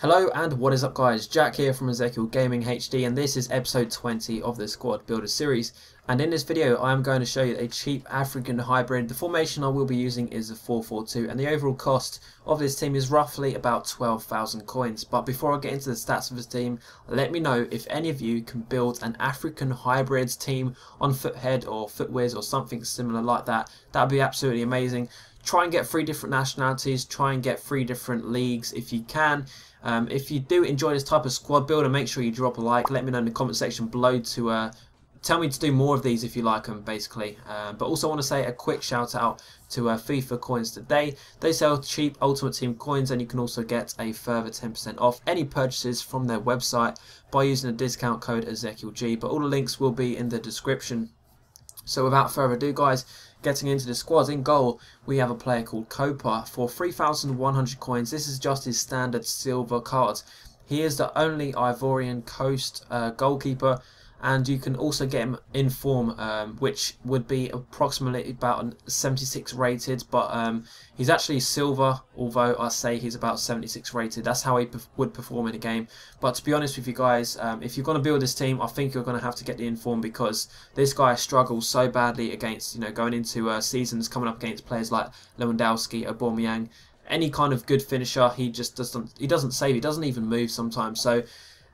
Hello and what is up guys, Jack here from Ezekiel Gaming HD and this is episode 20 of the Squad Builder series and in this video I am going to show you a cheap African hybrid. The formation I will be using is a 442 and the overall cost of this team is roughly about 12,000 coins but before I get into the stats of this team let me know if any of you can build an African hybrids team on Futhead or Futwiz or something similar like that. That would be absolutely amazing. Try and get three different nationalities, try and get three different leagues if you can. Um, if you do enjoy this type of squad builder, make sure you drop a like. Let me know in the comment section below to uh, tell me to do more of these if you like them, basically. Um, but also want to say a quick shout out to uh, FIFA Coins today. They sell cheap Ultimate Team coins and you can also get a further 10% off any purchases from their website by using the discount code EzekielG. But all the links will be in the description. So without further ado guys, getting into the squads, in goal we have a player called Copa for 3,100 coins. This is just his standard silver card. He is the only Ivorian Coast uh, goalkeeper and you can also get him in form um, which would be approximately about 76 rated but um, he's actually silver although I say he's about 76 rated. That's how he would perform in a game. But to be honest with you guys um, if you're going to build this team I think you're going to have to get the inform because this guy struggles so badly against you know going into uh, seasons coming up against players like Lewandowski, Aubameyang. Any kind of good finisher he just doesn't he doesn't save he doesn't even move sometimes. So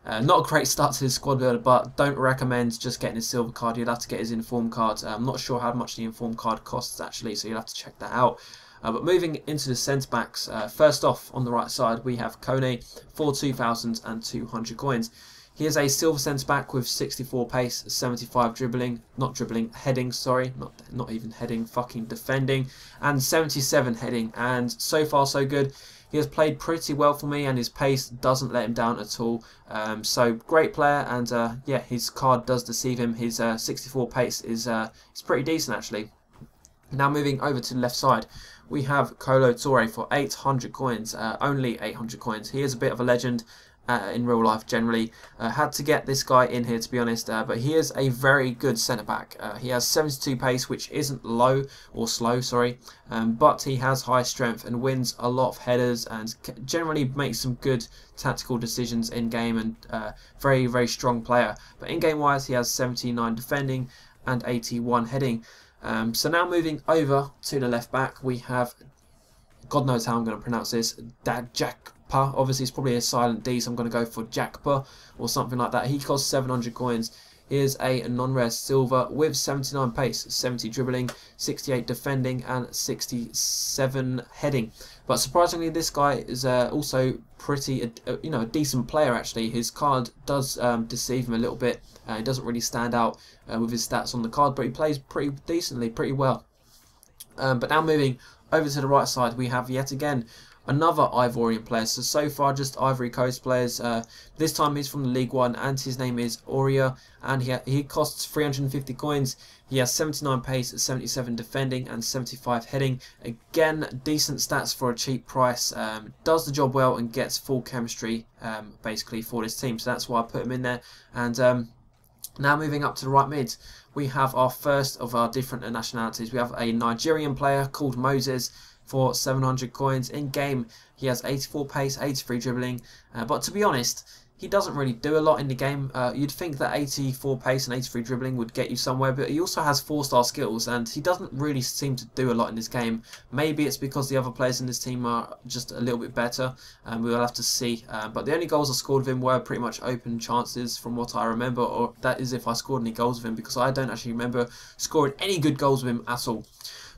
uh, not a great start to his squad builder, but don't recommend just getting his silver card. You'll have to get his inform card. Uh, I'm not sure how much the inform card costs actually, so you'll have to check that out. Uh, but moving into the centre backs, uh, first off on the right side we have Kone for 2,200 coins. He is a silver centre back with 64 pace, 75 dribbling, not dribbling, heading, sorry, not not even heading, fucking defending, and 77 heading. And so far so good. He has played pretty well for me, and his pace doesn't let him down at all. Um, so great player, and uh, yeah, his card does deceive him. His uh, 64 pace is uh, is pretty decent actually. Now moving over to the left side, we have Kolo Toure for 800 coins, uh, only 800 coins. He is a bit of a legend uh, in real life generally. Uh, had to get this guy in here to be honest, uh, but he is a very good centre back. Uh, he has 72 pace, which isn't low or slow, sorry, um, but he has high strength and wins a lot of headers and generally makes some good tactical decisions in game and uh, very very strong player. But in game wise, he has 79 defending and 81 heading. Um, so now moving over to the left back, we have God knows how I'm going to pronounce this, Dajak Obviously, it's probably a silent D, so I'm going to go for Jackpa or something like that. He costs 700 coins. Here's a non-rare silver with 79 pace, 70 dribbling, 68 defending, and 67 heading. But surprisingly, this guy is uh, also pretty, uh, you know, a decent player actually. His card does um, deceive him a little bit. Uh, doesn't really stand out uh, with his stats on the card, but he plays pretty decently, pretty well. Um, but now moving over to the right side, we have yet again another Ivorian player. So, so far just Ivory Coast players. Uh, this time he's from the League One and his name is Aurier and he, he costs 350 coins. He has 79 pace, 77 defending and 75 heading. Again, decent stats for a cheap price. Um, does the job well and gets full chemistry um, basically for this team. So that's why I put him in there. And um, now moving up to the right mid, we have our first of our different nationalities. We have a Nigerian player called Moses for 700 coins. In game, he has 84 pace, 83 dribbling, uh, but to be honest, he doesn't really do a lot in the game. Uh, you'd think that 84 pace and 83 dribbling would get you somewhere, but he also has 4-star skills, and he doesn't really seem to do a lot in this game. Maybe it's because the other players in this team are just a little bit better, and we'll have to see. Uh, but the only goals I scored with him were pretty much open chances from what I remember, or that is if I scored any goals with him, because I don't actually remember scoring any good goals with him at all.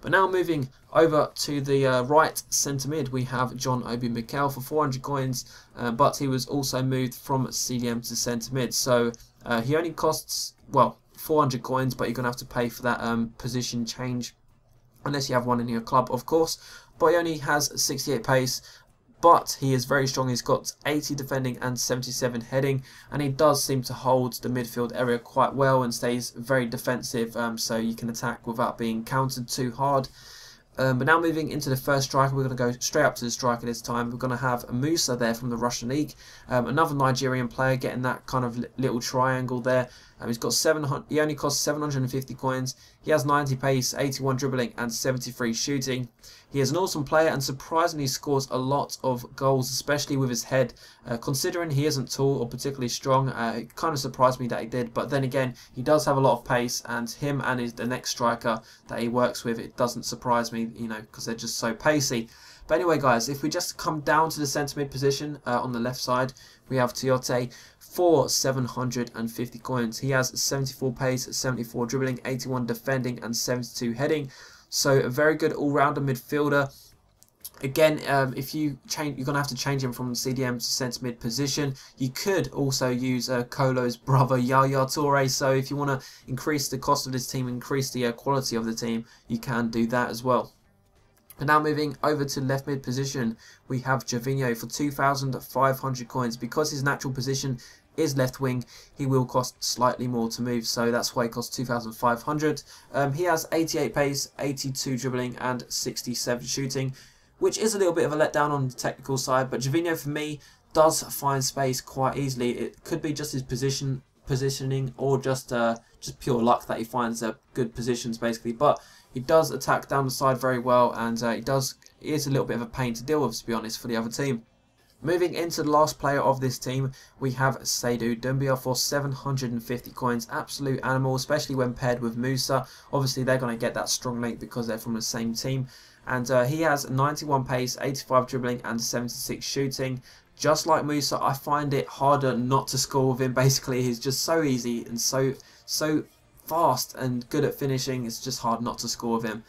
But now moving over to the uh, right centre mid, we have John Obi Mikel for 400 coins, uh, but he was also moved from CDM to centre mid. So uh, he only costs, well, 400 coins, but you're going to have to pay for that um, position change, unless you have one in your club, of course. But he only has 68 pace, but he is very strong. He's got 80 defending and 77 heading, and he does seem to hold the midfield area quite well and stays very defensive, um, so you can attack without being countered too hard. Um, but now moving into the first striker, we're going to go straight up to the striker this time. We're going to have Musa there from the Russian league, um, another Nigerian player getting that kind of little triangle there. Um, he's got 700. He only costs 750 coins. He has 90 pace, 81 dribbling, and 73 shooting. He is an awesome player and surprisingly scores a lot of goals, especially with his head. Uh, considering he isn't tall or particularly strong, uh, it kind of surprised me that he did. But then again, he does have a lot of pace, and him and his, the next striker that he works with, it doesn't surprise me, you know, because they're just so pacey. But anyway, guys, if we just come down to the centre mid position uh, on the left side, we have Tiote for 750 coins. He has 74 pace, 74 dribbling, 81 defending, and 72 heading. So a very good all-rounder midfielder. Again, um, if you change, you're gonna have to change him from CDM to centre mid position. You could also use uh, Kolo's brother Yaya Toure. So if you want to increase the cost of this team, increase the uh, quality of the team, you can do that as well. And now moving over to left mid position, we have Gervinho for 2,500 coins. Because his natural position is left wing, he will cost slightly more to move, so that's why he costs 2,500. Um, he has 88 pace, 82 dribbling, and 67 shooting, which is a little bit of a letdown on the technical side, but Gervinho for me does find space quite easily. It could be just his position positioning or just uh, just pure luck that he finds good positions basically, but he does attack down the side very well, and uh, he does he is a little bit of a pain to deal with, to be honest, for the other team. Moving into the last player of this team, we have Seydou Doumbia for 750 coins. Absolute animal, especially when paired with Musa. Obviously, they're going to get that strong link because they're from the same team. And uh, he has 91 pace, 85 dribbling, and 76 shooting. Just like Musa, I find it harder not to score with him. Basically, he's just so easy and so so fast and good at finishing. It's just hard not to score with him.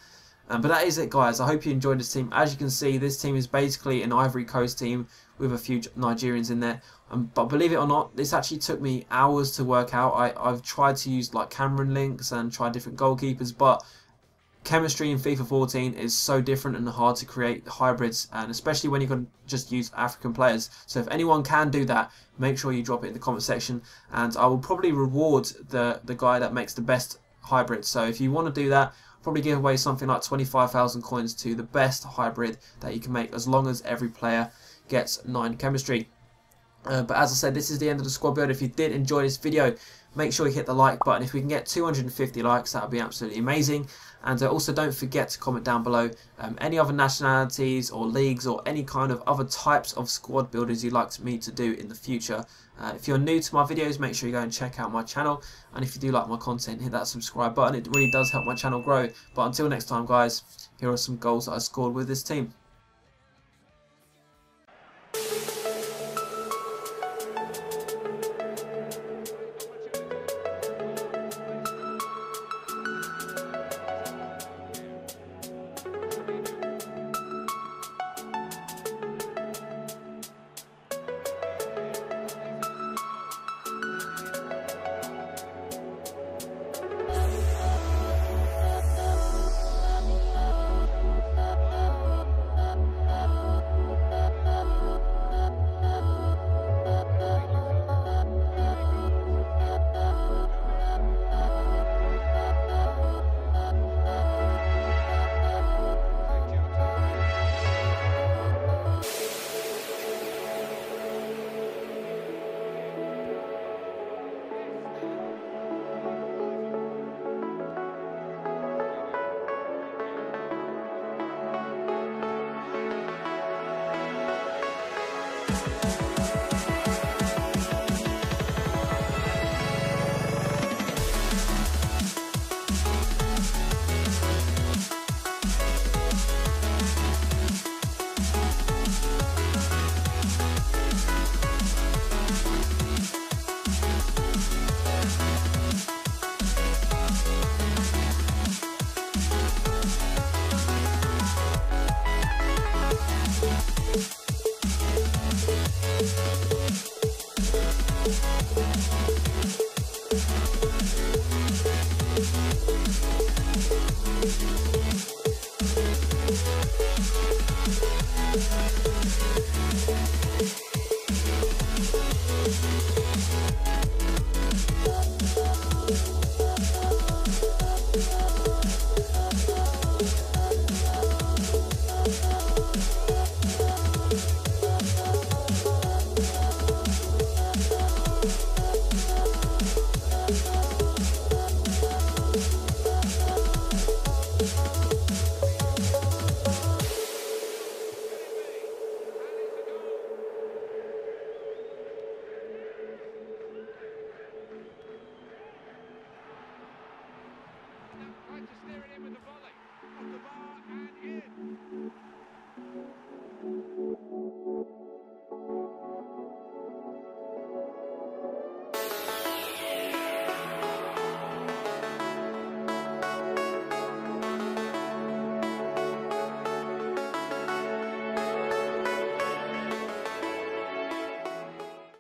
Um, but that is it, guys. I hope you enjoyed this team. As you can see, this team is basically an Ivory Coast team with a few Nigerians in there. Um, but believe it or not, this actually took me hours to work out. I, I've tried to use like Cameroon links and try different goalkeepers, but chemistry in FIFA 14 is so different and hard to create hybrids and especially when you can just use African players. So if anyone can do that make sure you drop it in the comment section and I will probably reward the the guy that makes the best hybrid. So if you want to do that probably give away something like 25,000 coins to the best hybrid that you can make as long as every player gets 9 chemistry. Uh, but as I said, this is the end of the squad build. If you did enjoy this video, make sure you hit the like button. If we can get 250 likes, that would be absolutely amazing. And uh, also don't forget to comment down below um, any other nationalities or leagues or any kind of other types of squad builders you'd like me to do in the future. Uh, if you're new to my videos, make sure you go and check out my channel. And if you do like my content, hit that subscribe button. It really does help my channel grow. But until next time, guys, here are some goals that I scored with this team.